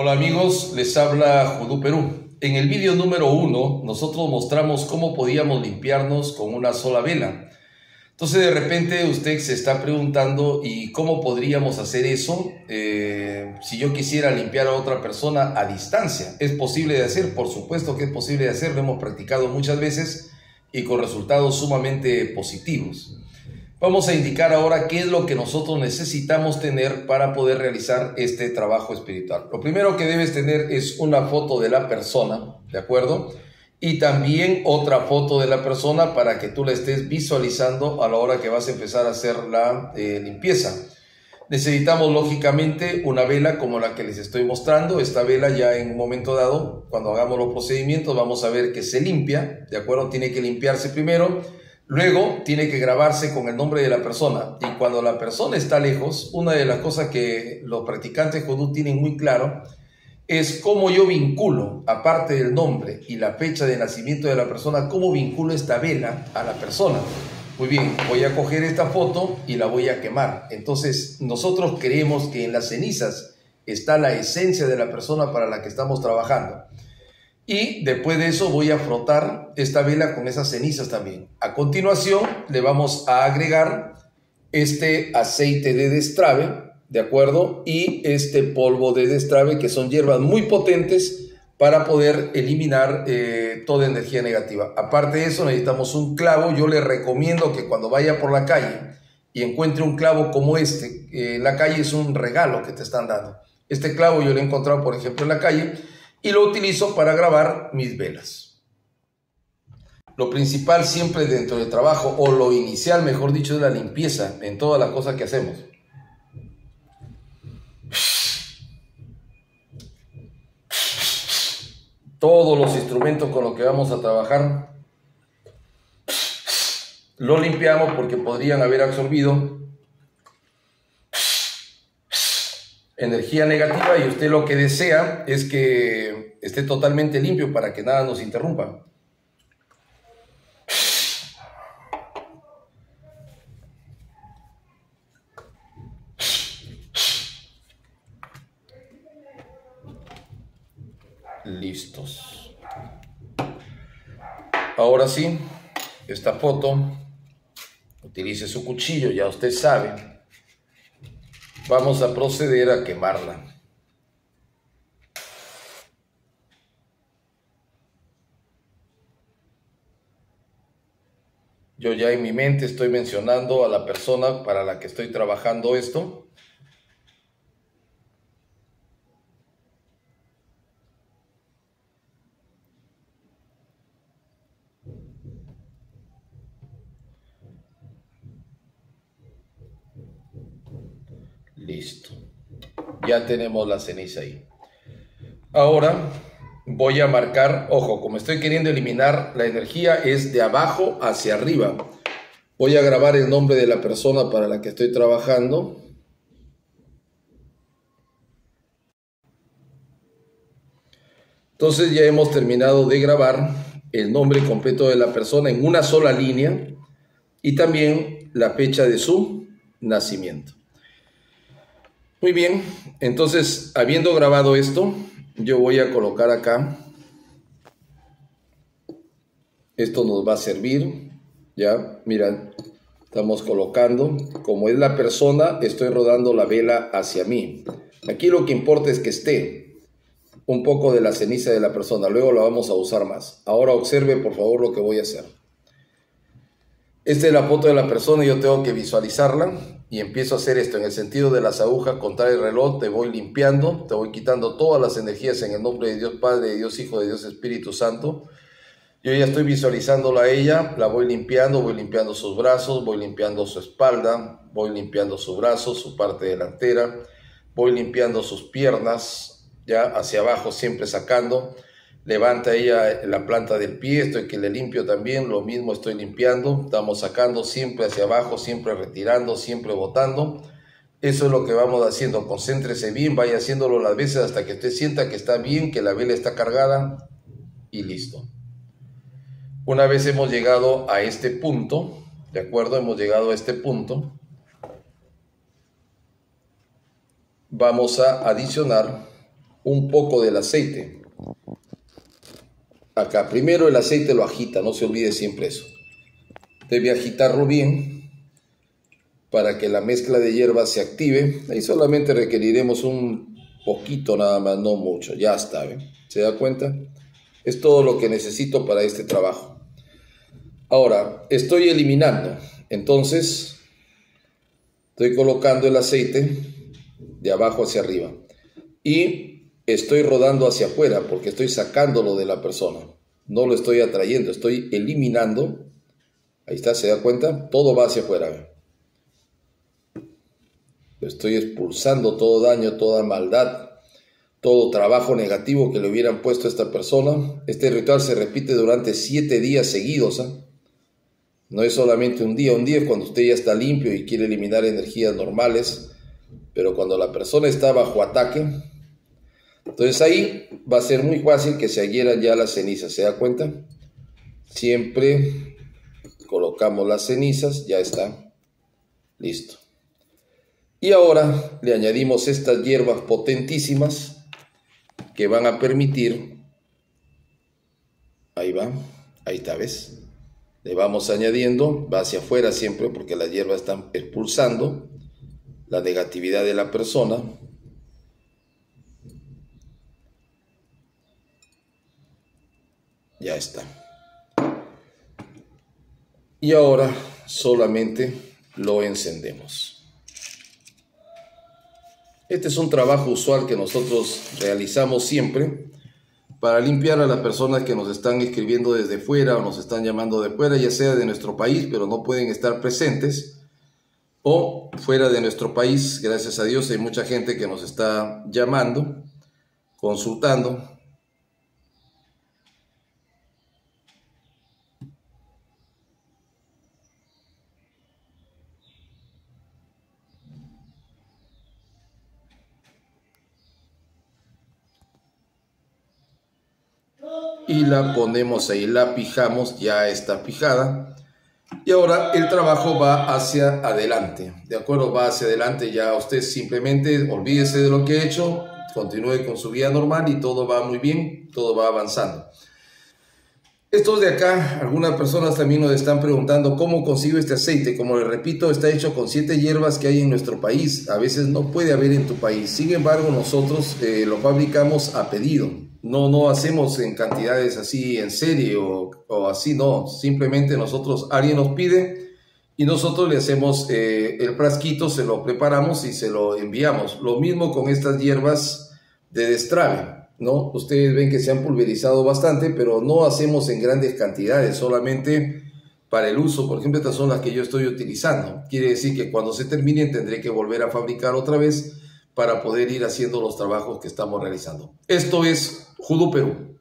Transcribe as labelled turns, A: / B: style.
A: Hola amigos, les habla Judú Perú. En el vídeo número uno, nosotros mostramos cómo podíamos limpiarnos con una sola vela. Entonces de repente usted se está preguntando, ¿y cómo podríamos hacer eso eh, si yo quisiera limpiar a otra persona a distancia? ¿Es posible de hacer? Por supuesto que es posible de hacer, lo hemos practicado muchas veces y con resultados sumamente positivos. Vamos a indicar ahora qué es lo que nosotros necesitamos tener para poder realizar este trabajo espiritual. Lo primero que debes tener es una foto de la persona, ¿de acuerdo? Y también otra foto de la persona para que tú la estés visualizando a la hora que vas a empezar a hacer la eh, limpieza. Necesitamos lógicamente una vela como la que les estoy mostrando. Esta vela ya en un momento dado, cuando hagamos los procedimientos, vamos a ver que se limpia, ¿de acuerdo? Tiene que limpiarse primero Luego tiene que grabarse con el nombre de la persona. Y cuando la persona está lejos, una de las cosas que los practicantes judú tienen muy claro es cómo yo vinculo, aparte del nombre y la fecha de nacimiento de la persona, cómo vinculo esta vela a la persona. Muy bien, voy a coger esta foto y la voy a quemar. Entonces, nosotros creemos que en las cenizas está la esencia de la persona para la que estamos trabajando. Y después de eso voy a frotar esta vela con esas cenizas también. A continuación le vamos a agregar este aceite de destrave, ¿de acuerdo? Y este polvo de destrave, que son hierbas muy potentes para poder eliminar eh, toda energía negativa. Aparte de eso, necesitamos un clavo. Yo le recomiendo que cuando vaya por la calle y encuentre un clavo como este, eh, la calle es un regalo que te están dando. Este clavo yo lo he encontrado, por ejemplo, en la calle y lo utilizo para grabar mis velas. Lo principal siempre dentro del trabajo, o lo inicial, mejor dicho, es la limpieza en todas las cosas que hacemos. Todos los instrumentos con los que vamos a trabajar, lo limpiamos porque podrían haber absorbido energía negativa y usted lo que desea es que esté totalmente limpio para que nada nos interrumpa. Listos. Ahora sí, esta foto, utilice su cuchillo, ya usted sabe vamos a proceder a quemarla. Yo ya en mi mente estoy mencionando a la persona para la que estoy trabajando esto. Listo. Ya tenemos la ceniza ahí. Ahora voy a marcar, ojo, como estoy queriendo eliminar la energía es de abajo hacia arriba. Voy a grabar el nombre de la persona para la que estoy trabajando. Entonces ya hemos terminado de grabar el nombre completo de la persona en una sola línea y también la fecha de su nacimiento. Muy bien, entonces habiendo grabado esto, yo voy a colocar acá. Esto nos va a servir. Ya, miran, estamos colocando. Como es la persona, estoy rodando la vela hacia mí. Aquí lo que importa es que esté un poco de la ceniza de la persona. Luego la vamos a usar más. Ahora observe por favor lo que voy a hacer. Esta es la foto de la persona y yo tengo que visualizarla y empiezo a hacer esto en el sentido de las agujas, contra el reloj, te voy limpiando, te voy quitando todas las energías en el nombre de Dios Padre, de Dios Hijo, de Dios Espíritu Santo. Yo ya estoy visualizándola a ella, la voy limpiando, voy limpiando sus brazos, voy limpiando su espalda, voy limpiando su brazo, su parte delantera, voy limpiando sus piernas, ya hacia abajo siempre sacando levanta ella la planta del pie, estoy que le limpio también, lo mismo estoy limpiando, estamos sacando siempre hacia abajo, siempre retirando, siempre botando. Eso es lo que vamos haciendo, concéntrese bien, vaya haciéndolo las veces hasta que usted sienta que está bien, que la vela está cargada y listo. Una vez hemos llegado a este punto, ¿de acuerdo? Hemos llegado a este punto. Vamos a adicionar un poco del aceite. Acá, primero el aceite lo agita, no se olvide siempre eso. Debe agitarlo bien para que la mezcla de hierbas se active. Ahí solamente requeriremos un poquito nada más, no mucho. Ya está, ¿se da cuenta? Es todo lo que necesito para este trabajo. Ahora, estoy eliminando. Entonces, estoy colocando el aceite de abajo hacia arriba. Y estoy rodando hacia afuera porque estoy sacándolo de la persona. No lo estoy atrayendo, estoy eliminando. Ahí está, ¿se da cuenta? Todo va hacia afuera. Estoy expulsando todo daño, toda maldad, todo trabajo negativo que le hubieran puesto a esta persona. Este ritual se repite durante siete días seguidos. ¿ah? No es solamente un día, un día es cuando usted ya está limpio y quiere eliminar energías normales, pero cuando la persona está bajo ataque, entonces ahí va a ser muy fácil que se adhieran ya las cenizas, ¿se da cuenta? Siempre colocamos las cenizas, ya está, listo. Y ahora le añadimos estas hierbas potentísimas que van a permitir, ahí va, ahí está, ¿ves? Le vamos añadiendo, va hacia afuera siempre porque las hierbas están expulsando la negatividad de la persona. Ya está. Y ahora solamente lo encendemos. Este es un trabajo usual que nosotros realizamos siempre para limpiar a las personas que nos están escribiendo desde fuera o nos están llamando de fuera, ya sea de nuestro país, pero no pueden estar presentes, o fuera de nuestro país, gracias a Dios hay mucha gente que nos está llamando, consultando, y la ponemos ahí, la pijamos, ya está pijada. Y ahora el trabajo va hacia adelante, ¿de acuerdo? Va hacia adelante, ya usted simplemente olvídese de lo que he hecho, continúe con su vida normal y todo va muy bien, todo va avanzando. Estos de acá, algunas personas también nos están preguntando cómo consigo este aceite. Como les repito, está hecho con siete hierbas que hay en nuestro país. A veces no puede haber en tu país. Sin embargo, nosotros eh, lo fabricamos a pedido. No, no hacemos en cantidades así en serie o, así, no. Simplemente nosotros, alguien nos pide y nosotros le hacemos eh, el frasquito, se lo preparamos y se lo enviamos. Lo mismo con estas hierbas de destrave. ¿no? Ustedes ven que se han pulverizado bastante, pero no hacemos en grandes cantidades, solamente para el uso. Por ejemplo, estas son las que yo estoy utilizando. Quiere decir que cuando se terminen tendré que volver a fabricar otra vez para poder ir haciendo los trabajos que estamos realizando. Esto es Judo Perú.